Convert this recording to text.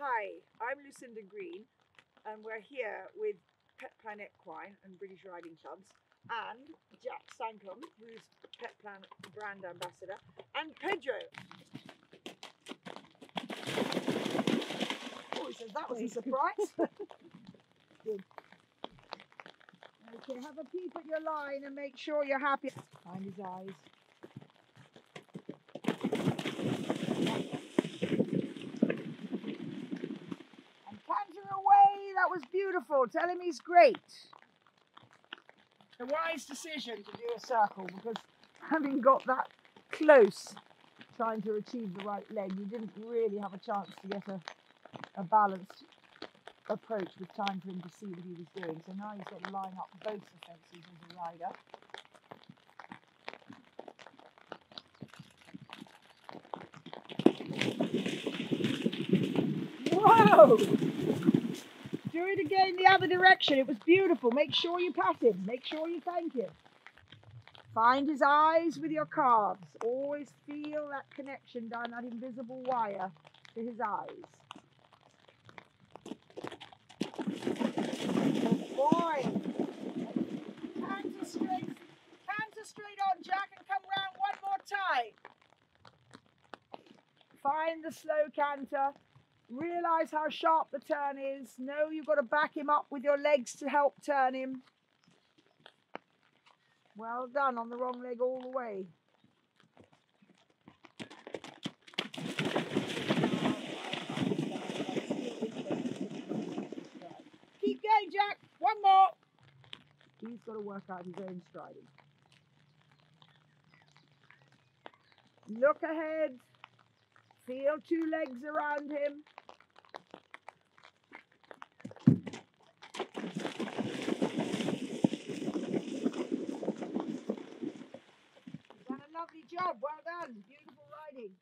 Hi, I'm Lucinda Green, and we're here with Pet Plan Equine and British Riding Clubs, and Jack Stancombe, who's Petplan brand ambassador, and Pedro. Oh, he says that was a surprise. Good. Okay, have a peep at your line and make sure you're happy. Find his eyes. And canter away. That was beautiful. Tell him he's great. A wise decision to do a circle because having got that close trying to achieve the right leg, you didn't really have a chance to get a, a balanced approach with time for him to see what he was doing. So now he's got to line up both the fences as a rider. Whoa! Do it again the other direction. It was beautiful. Make sure you pat him. Make sure you thank him. Find his eyes with your calves. Always feel that connection down that invisible wire to his eyes. Good boy. Straight. Straight on, Jack, and come round one more time. Find the slow canter. Realize how sharp the turn is. Know you've got to back him up with your legs to help turn him. Well done on the wrong leg all the way. Keep going, Jack. One more. He's got to work out his own striding. Look ahead. Feel two legs around him. You've done a lovely job. Well done. Beautiful riding.